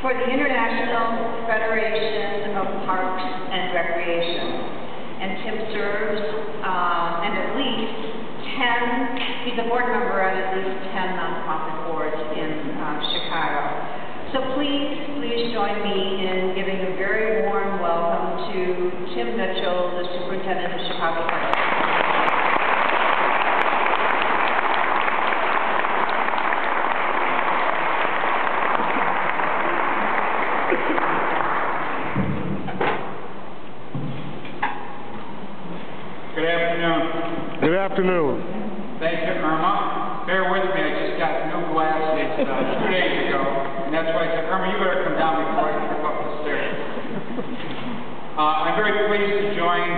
for the International Federation of Parks and Recreation. And Tim serves uh, and at least 10, he's a board member on at least 10 nonprofit boards in uh, Chicago. So please, please join me in giving a very warm welcome to Tim Mitchell, the superintendent of Chicago Parks. Good afternoon. Good afternoon. Thank you, Irma. Bear with me, I just got new glasses uh, two days ago, and that's why I said, Irma, you better come down before I trip up the stairs. Uh, I'm very pleased to join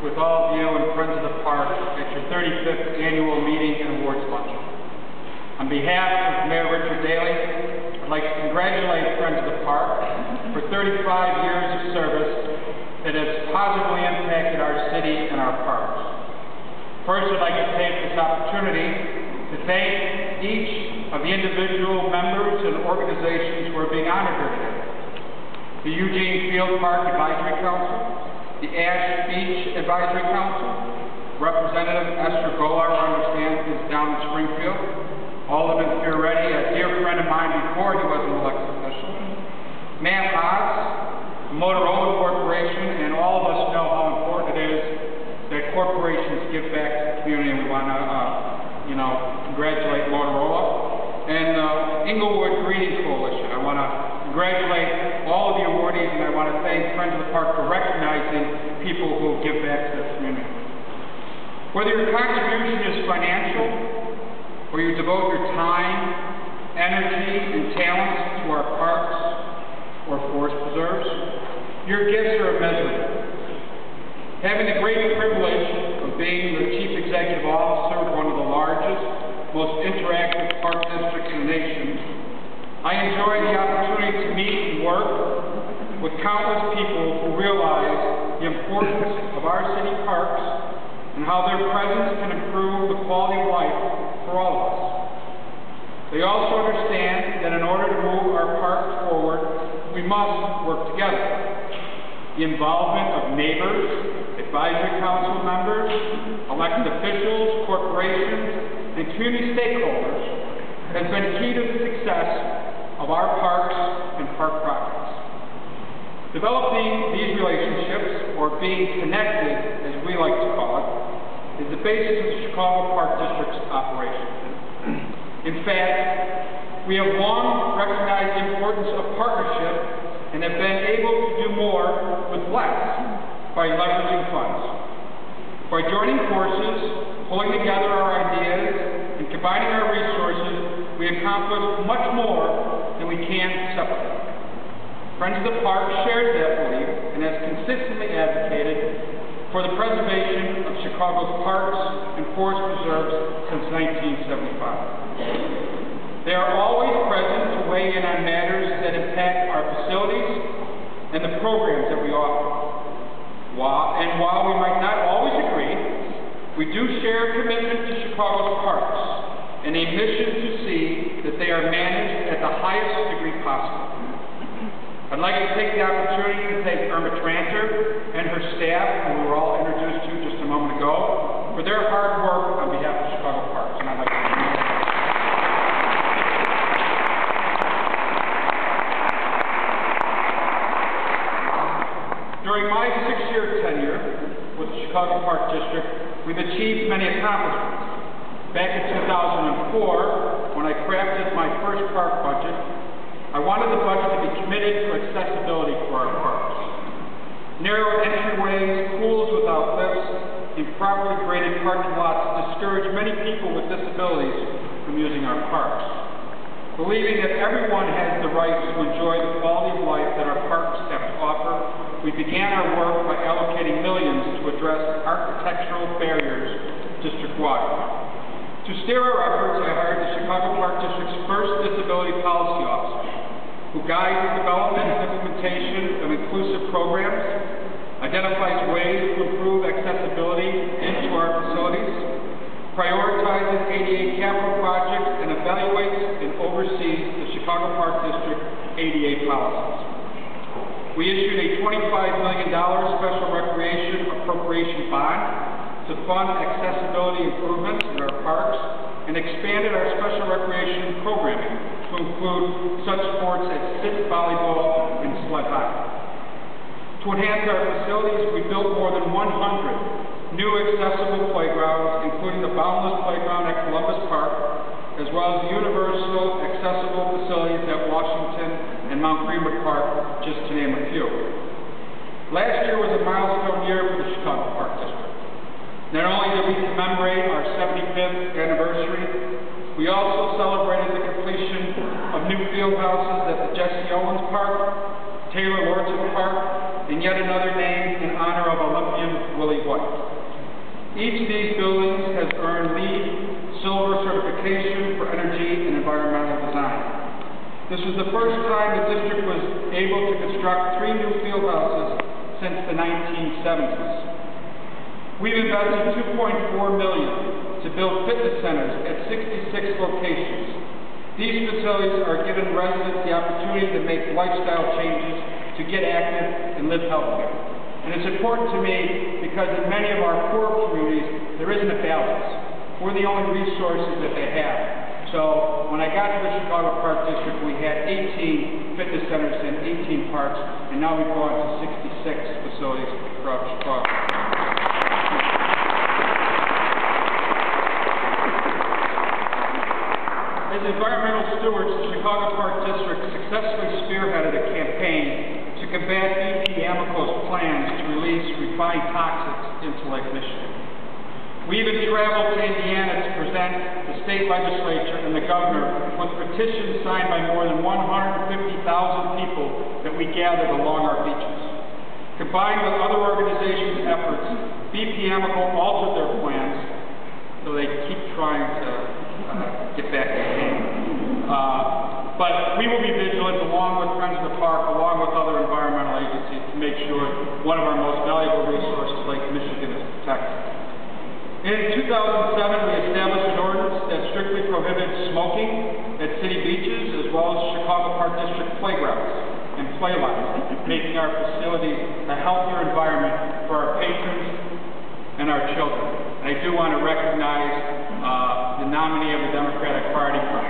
with all of you and Friends of the Park at your 35th annual meeting and awards luncheon. On behalf of Mayor Richard Daley, I'd like to congratulate Friends of the Park for 35 years of service that has positively impacted our city and our parks. First, I'd like to take this opportunity to thank each of the individual members and organizations who are being honored here today. The Eugene Field Park Advisory Council, the Ash Beach Advisory Council, Representative Esther Golar, I understand, is down in Springfield. Alderman Fioretti, a dear friend of mine before he was an elected official. Matt Haas, Motorola Corporation, and all of us know how important it is that corporations give back to the community, and we want to, uh, congratulate Motorola. And uh, Englewood Greening Coalition, I want to congratulate all of the awardees, and I want to thank Friends of the Park for recognizing people who give back to the community. Whether your contribution is financial, or you devote your time, energy, and talents to our parks or forest preserves, your gifts are immeasurable. Having the great privilege of being the Chief Executive Officer of one of the largest, most interactive park districts in the nation, I enjoy the opportunity to meet and work with countless people who realize the importance of our city parks and how their presence can improve the quality of life for all of us. They also understand that in order to move our parks forward, we must work together. The involvement of neighbors, advisory council members, elected officials, corporations, and community stakeholders has been key to the success of our parks and park projects. Developing these relationships, or being connected, as we like to call it, is the basis of the Chicago Park District's operation. In fact, we have long recognized the importance of partnership and have been able to do more with less by leveraging funds. By joining forces, pulling together our ideas, and combining our resources, we accomplish much more than we can separately. Friends of the Park shares that belief and has consistently advocated for the preservation of Chicago's parks and forest preserves since 1975. They are always present to weigh in on matters that impact our facilities and the programs that we offer. While, and while we might not we do share a commitment to Chicago's parks and a mission to see that they are managed at the highest degree possible. I'd like to take the opportunity to thank Irma Tranter and her staff, who we were all introduced to just a moment ago, for their hard work on behalf of Chicago Parks, and I'd like to. During my six-year tenure with the Chicago Park District, we've achieved many accomplishments. Back in 2004, when I crafted my first park budget, I wanted the budget to be committed to accessibility for our parks. Narrow entryways, pools without lifts, improperly graded parking lots discourage many people with disabilities from using our parks. Believing that everyone has the right to enjoy the quality of life that our parks we began our work by allocating millions to address architectural barriers district-wide. To steer our efforts, I hired the Chicago Park District's first disability policy officer, who guides the development and implementation of inclusive programs, identifies ways to improve accessibility into our facilities, prioritizes ADA capital projects, and evaluates and oversees the Chicago Park District ADA policies. We issued a $25 million special recreation appropriation bond to fund accessibility improvements in our parks and expanded our special recreation programming to include such sports as sit volleyball and sled hockey. To enhance our facilities, we built more than 100 new accessible playgrounds, including the Boundless Playground at Columbus Park, as well as universal accessible facilities at Washington and Mount Greenwood Park, just to name a few. Last year was a milestone year for the Chicago Park District. Not only did we commemorate our 75th anniversary, we also celebrated the completion of new field houses at the Jesse Owens Park, Taylor Lauridsen Park, and yet another name in honor of Olympian Willye White. Each of these buildings has earned LEED Silver certification for energy and environmental design. This was the first time the district was able to construct three new field houses since the 1970s. We've invested 2.4 million to build fitness centers at 66 locations these facilities are giving residents the opportunity to make lifestyle changes, to get active, and live healthier. And it's important to me because in many of our poor communities, there isn't a balance. We're the only resources that they have. So when I got to the Chicago Park District, we had 18 fitness centers and 18 parks, and now we've gone to 66 facilities throughout Chicago. As environmental stewards, the Chicago Park District successfully spearheaded a campaign to combat BP Amoco's plans to release refined toxics into Lake Michigan. We even traveled to Indiana to present the state legislature and the governor with petitions signed by more than 150,000 people that we gathered along our beaches. Combined with other organizations' efforts, BP Amoco altered their plans, so they keep trying to uh, get back in the game. Uh, but we will be vigilant along with Friends of the Park, along with other environmental agencies to make sure one of our most valuable resources, Lake Michigan, is protected. In 2007, we established an ordinance that strictly prohibits smoking at city beaches as well as Chicago Park District playgrounds and play lines, making our facilities a healthier environment for our patrons and our children. And I do want to recognize uh, the nominee of the Democratic Party for